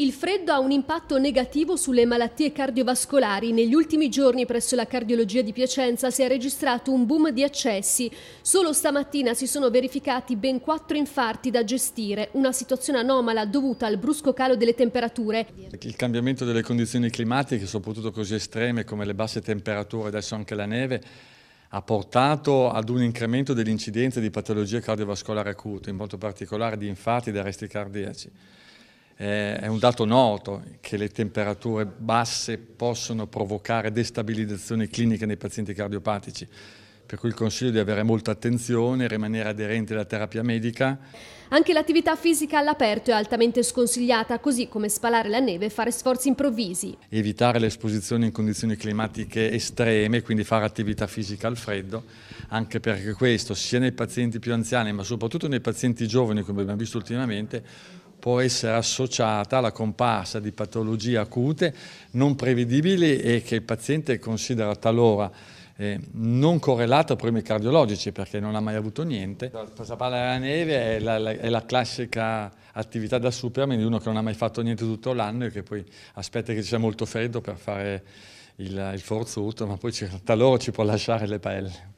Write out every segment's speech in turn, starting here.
Il freddo ha un impatto negativo sulle malattie cardiovascolari. Negli ultimi giorni presso la cardiologia di Piacenza si è registrato un boom di accessi. Solo stamattina si sono verificati ben quattro infarti da gestire, una situazione anomala dovuta al brusco calo delle temperature. Il cambiamento delle condizioni climatiche, soprattutto così estreme come le basse temperature, adesso anche la neve, ha portato ad un incremento dell'incidenza di patologie cardiovascolari acute, in modo particolare di infarti e di arresti cardiaci è un dato noto che le temperature basse possono provocare destabilizzazioni cliniche nei pazienti cardiopatici, per cui il consiglio di avere molta attenzione, rimanere aderenti alla terapia medica. Anche l'attività fisica all'aperto è altamente sconsigliata, così come spalare la neve e fare sforzi improvvisi. Evitare l'esposizione in condizioni climatiche estreme, quindi fare attività fisica al freddo, anche perché questo sia nei pazienti più anziani, ma soprattutto nei pazienti giovani, come abbiamo visto ultimamente, può essere associata alla comparsa di patologie acute non prevedibili e che il paziente considera talora eh, non correlato a problemi cardiologici perché non ha mai avuto niente. Il passapalle alla neve è la, la, è la, classica attività da Superman di uno che non ha mai fatto niente tutto l'anno e che poi aspetta che ci sia molto freddo per fare il, il forzuto, ma poi talora ci può lasciare le pelle.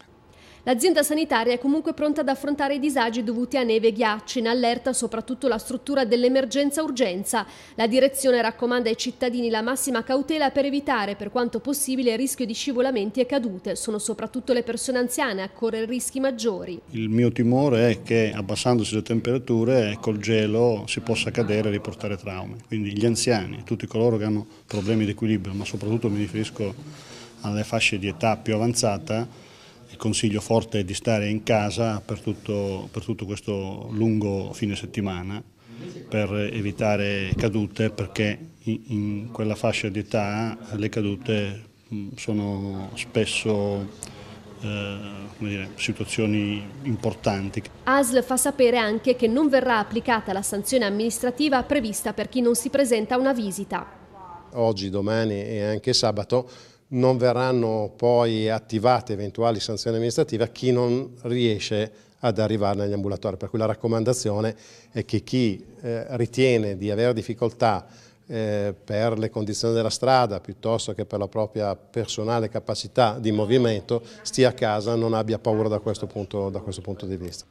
L'azienda sanitaria è comunque pronta ad affrontare i disagi dovuti a neve e ghiacci, in allerta soprattutto la struttura dell'emergenza-urgenza. La direzione raccomanda ai cittadini la massima cautela per evitare per quanto possibile il rischio di scivolamenti e cadute. Sono soprattutto le persone anziane a correre rischi maggiori. Il mio timore è che abbassandosi le temperature col gelo si possa cadere e riportare traumi. Quindi gli anziani, tutti coloro che hanno problemi di equilibrio, ma soprattutto mi riferisco alle fasce di età più avanzata, il consiglio forte è di stare in casa per tutto, per tutto questo lungo fine settimana per evitare cadute perché in quella fascia di età le cadute sono spesso eh, dire, situazioni importanti. ASL fa sapere anche che non verrà applicata la sanzione amministrativa prevista per chi non si presenta a una visita. Oggi, domani e anche sabato non verranno poi attivate eventuali sanzioni amministrative a chi non riesce ad arrivare negli ambulatori, per cui la raccomandazione è che chi eh, ritiene di avere difficoltà eh, per le condizioni della strada piuttosto che per la propria personale capacità di movimento stia a casa, non abbia paura da questo punto, da questo punto di vista.